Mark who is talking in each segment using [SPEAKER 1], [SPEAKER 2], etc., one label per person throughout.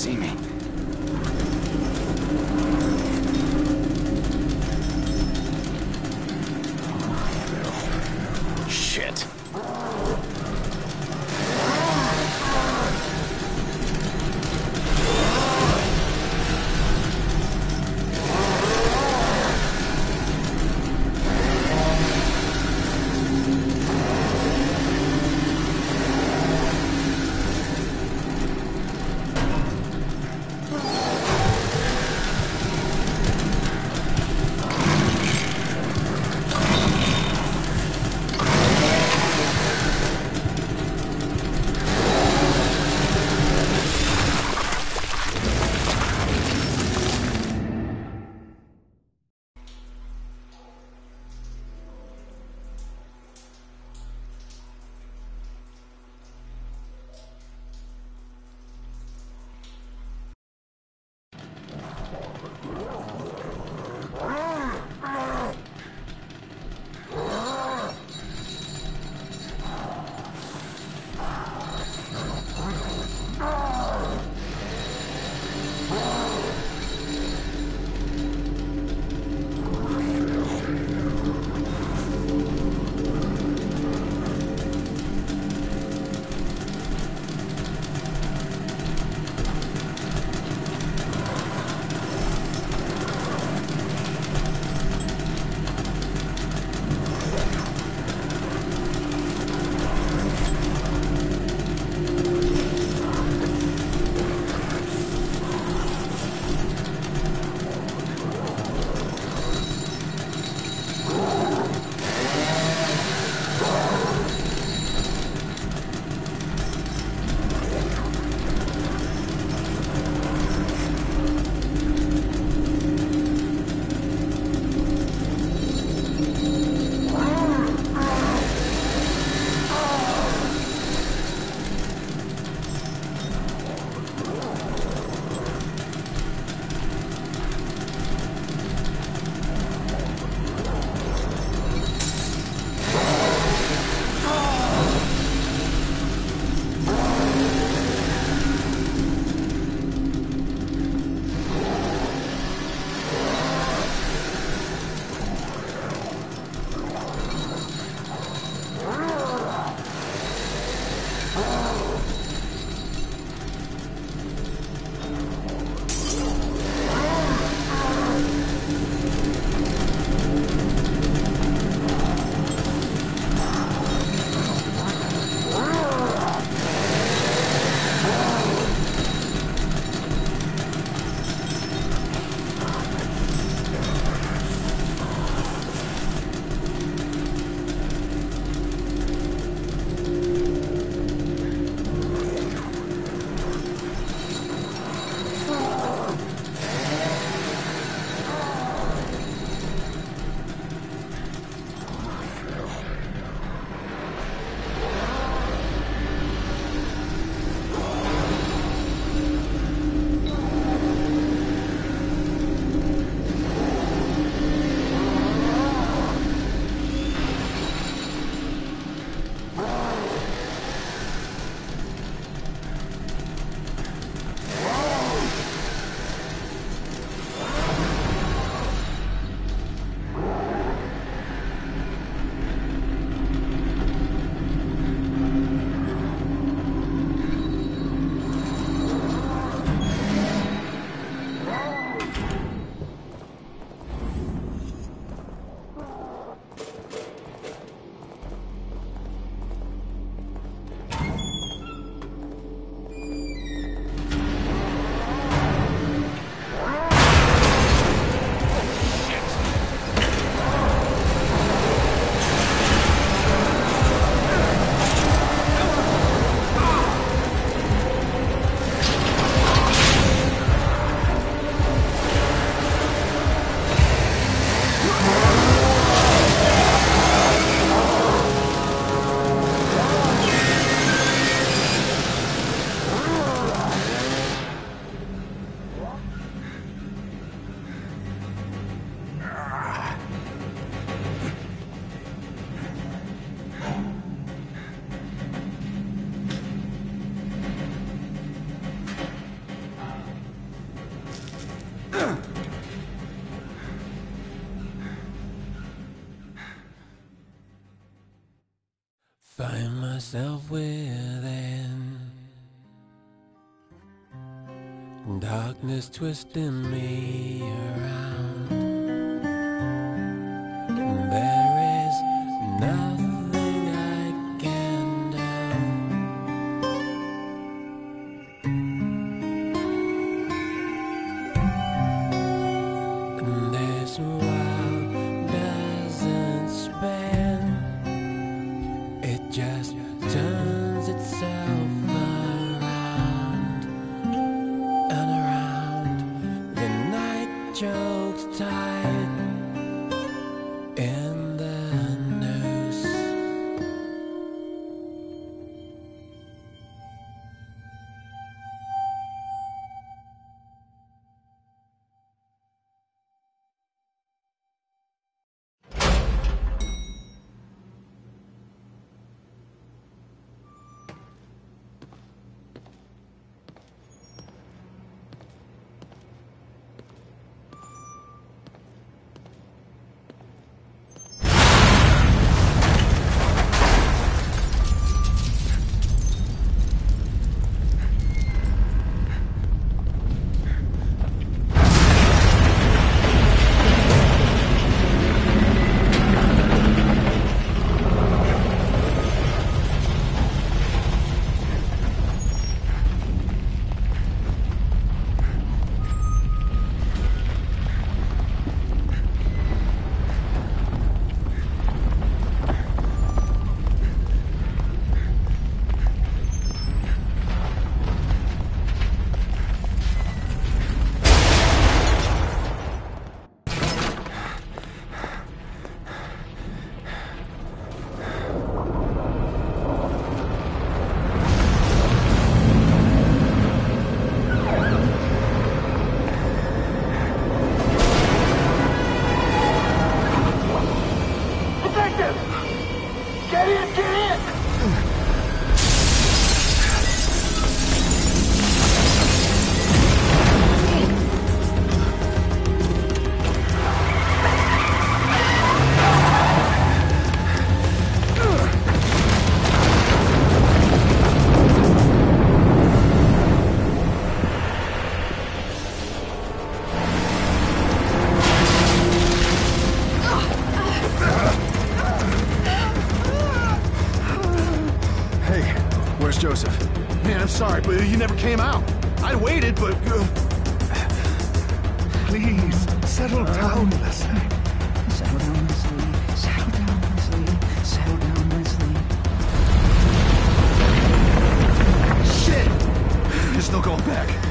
[SPEAKER 1] see me. Find myself within darkness twisting me around. There is nothing
[SPEAKER 2] Joseph? Man, I'm sorry, but you never came out. I waited, but. Uh... Please, settle down, Leslie.
[SPEAKER 3] Settle down, Leslie. Settle down, Leslie. Settle down, Leslie.
[SPEAKER 2] Shit! You're still going back.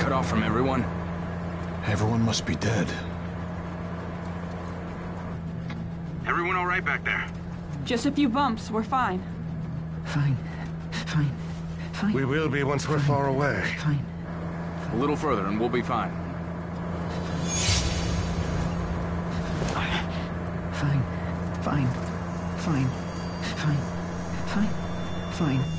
[SPEAKER 4] Cut off from everyone?
[SPEAKER 2] Everyone must be dead.
[SPEAKER 5] Everyone all right back there?
[SPEAKER 6] Just a few bumps. We're fine.
[SPEAKER 3] Fine. Fine. Fine.
[SPEAKER 2] We will be once we're far away.
[SPEAKER 3] Fine.
[SPEAKER 4] A little further and we'll be fine.
[SPEAKER 3] Fine. Fine. Fine. Fine. Fine. Fine.